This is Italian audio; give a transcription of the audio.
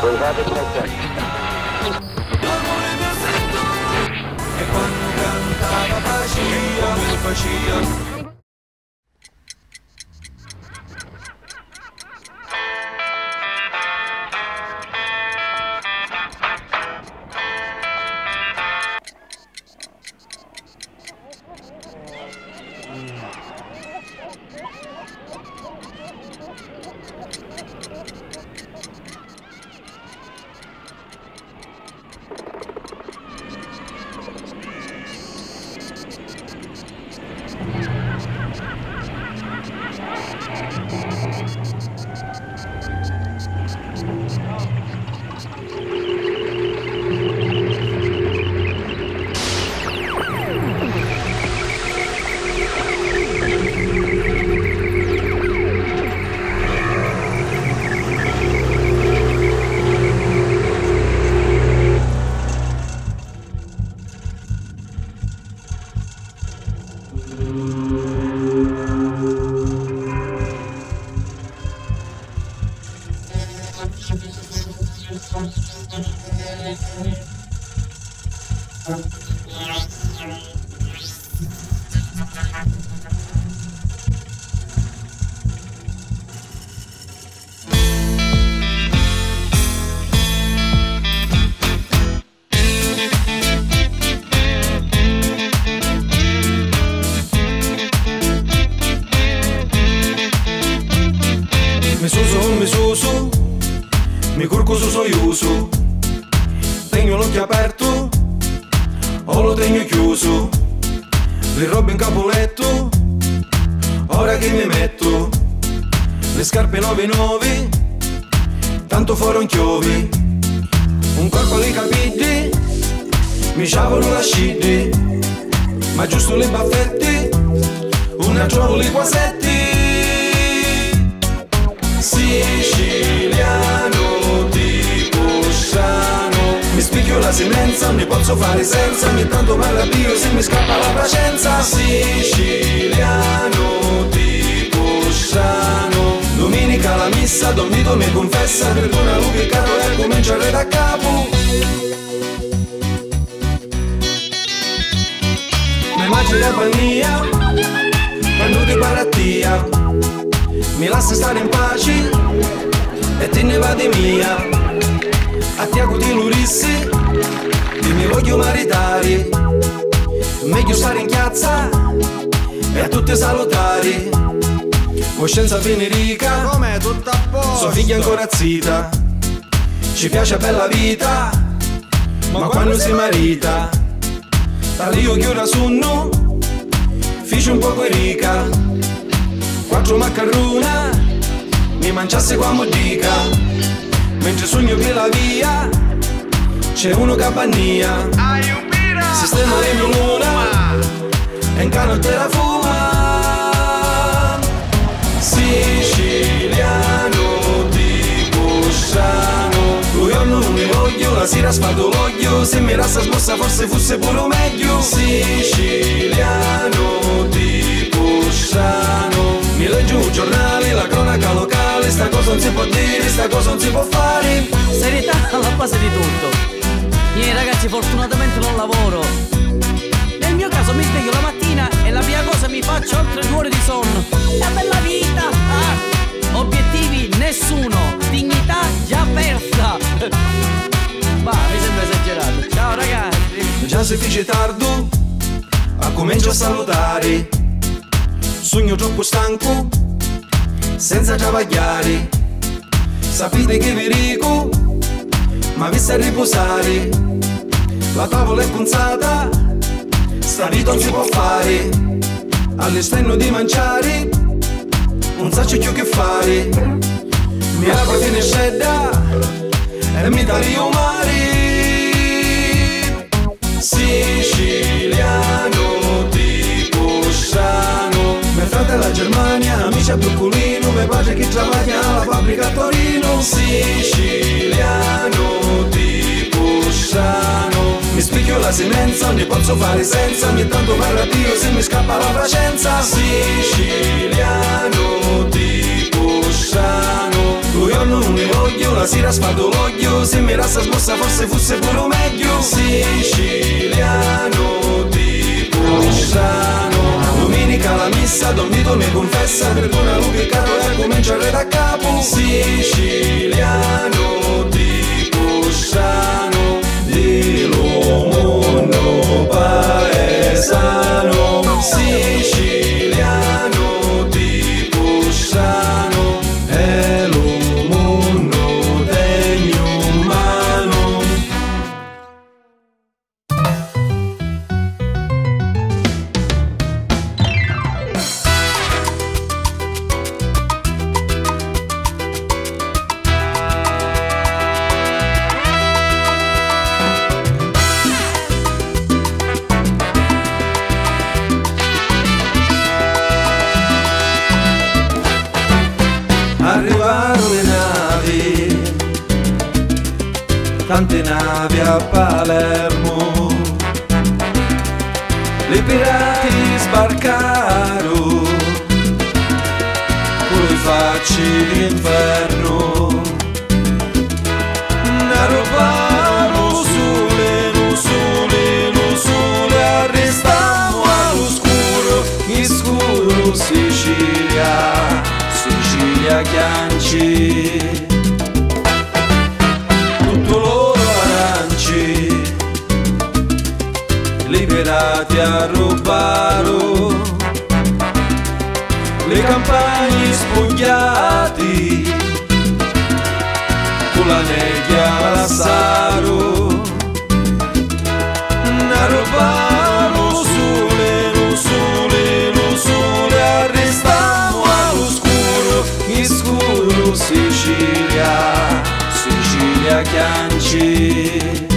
Colgate perfetto. E quando cantava facia, mi Mi curcuso soiuso, Tengo l'occhio aperto. O lo tengo chiuso. Le robe in capoletto, ora che mi metto. Le scarpe nuove nuove, tanto fuori chiovi. Un corpo di capiti, mi sciavolo la scidi. Ma giusto le baffette, una giovole quasetti. Siciliano la semenza, non ne posso fare senza Ogni tanto parla Dio se mi scappa la pazienza. Siciliano tipo sano Domenica la messa, Don Vito mi confessa Perdona caro e comincia a da capo. Mi immagini a Pania Quando ti barattia mi lascia stare in pace e te ne va di mia a Tiago di Lurissi ti mi voglio maritare meglio stare in piazza e a tutte salutare Coscienza Fenerica Com'è tutto a posto? sua figlia ancora zita. Ci piace bella vita ma quando si marita taglio chiura sonno fici un poco rica quattro maccarona mi mangiasse qua modica. Mentre sogno che la via c'è uno capannia sistema di luna. e in cano te la fuma. Siciliano tipo sano lui io non mi voglio la sera sfado l'oglio. Se mi rassa smossa forse fosse pure meglio. Siciliano tipo sano mi leggo un giornale, la cronaca locale, sta cosa non si può dire, sta cosa non si può fare. Serietà alla base di tutto. Miei ragazzi fortunatamente non lavoro. Nel mio caso mi sveglio la mattina e la prima cosa mi faccio oltre due ore di sonno. La bella vita! Ah! Obiettivi nessuno, dignità già persa. Ma mi sembra esagerato. Ciao ragazzi. Già si fece tardo, ma comincio a salutare. Sogno troppo stanco, senza travagliare. Sapete che vi dico, ma vi sta a riposare. La tavola è punzata, sta vita non si può fare. All'esterno di mangiare, non so più che fare. Mi apro finescetta e mi taglio mare. Siciliano tipo sano Mi frate la Germania, amici a Broccolino Mi padre che travaglia alla fabbrica a Torino Siciliano Spicchio la semenza, ne posso fare senza Ogni tanto parla Dio se mi scappa la pazienza Siciliano tipo sano Io non ne voglio, la sera sfado l'oglio. Se mi rassa smossa forse fosse pure meglio. Siciliano tipo strano Domenica la messa, Don Vito mi confessa. Perdona lui che caro e comincia da capo. Siciliano tipo strano tante navi a Palermo. Le pirati sbarcarono, con facci d'inferno. Ne rubarono liberati a rubaro, le campagne spogliati, con la nebbia all'assaro, a rubaro sulle nusole, nusole, arrestammo all'oscuro, in scuro Sicilia, Sicilia Chianci.